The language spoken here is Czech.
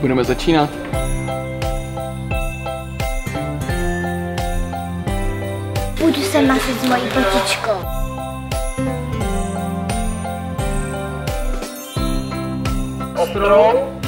Budeme začínat. Budu se masit s mojí potičkou. Ostrou.